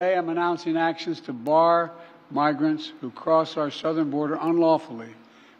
Today I'm announcing actions to bar migrants who cross our southern border unlawfully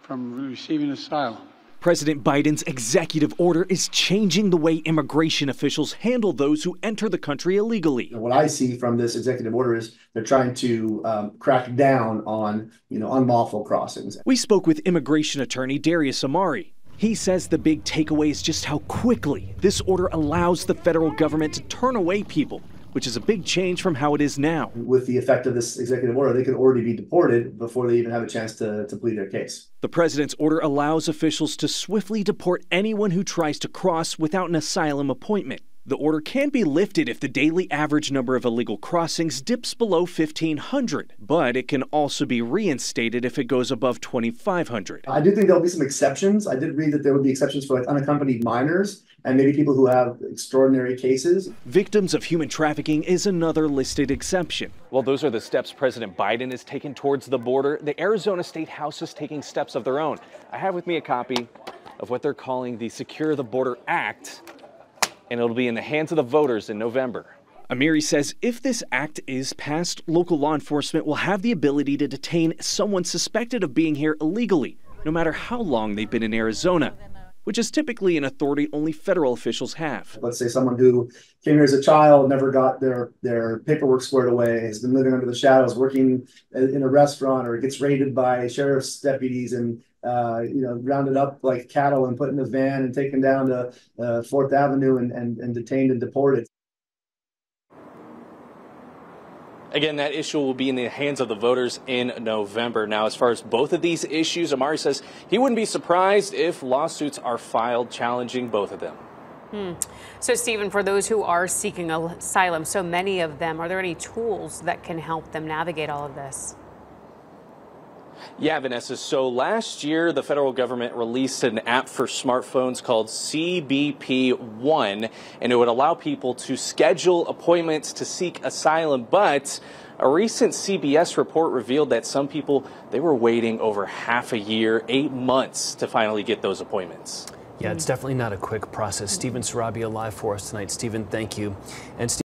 from receiving asylum. President Biden's executive order is changing the way immigration officials handle those who enter the country illegally. What I see from this executive order is they're trying to um, crack down on, you know, unlawful crossings. We spoke with immigration attorney Darius Amari. He says the big takeaway is just how quickly this order allows the federal government to turn away people which is a big change from how it is now. With the effect of this executive order, they could already be deported before they even have a chance to, to plead their case. The president's order allows officials to swiftly deport anyone who tries to cross without an asylum appointment. The order can be lifted if the daily average number of illegal crossings dips below 1,500, but it can also be reinstated if it goes above 2,500. I do think there'll be some exceptions. I did read that there would be exceptions for like unaccompanied minors and maybe people who have extraordinary cases. Victims of human trafficking is another listed exception. Well, those are the steps President Biden has taken towards the border. The Arizona State House is taking steps of their own. I have with me a copy of what they're calling the Secure the Border Act and it'll be in the hands of the voters in November. Amiri says if this act is passed, local law enforcement will have the ability to detain someone suspected of being here illegally, no matter how long they've been in Arizona, which is typically an authority only federal officials have. Let's say someone who came here as a child, never got their, their paperwork squared away, has been living under the shadows, working in a restaurant, or gets raided by sheriff's deputies and uh, you know, rounded up like cattle and put in a van and taken down to uh, Fourth Avenue and, and, and detained and deported. Again, that issue will be in the hands of the voters in November. Now, as far as both of these issues, Amari says he wouldn't be surprised if lawsuits are filed challenging both of them. Hmm. So, Stephen, for those who are seeking asylum, so many of them, are there any tools that can help them navigate all of this? Yeah, Vanessa. So last year, the federal government released an app for smartphones called CBP One, and it would allow people to schedule appointments to seek asylum. But a recent CBS report revealed that some people they were waiting over half a year, eight months to finally get those appointments. Yeah, it's definitely not a quick process. Stephen Sarabia live for us tonight. Stephen, thank you. And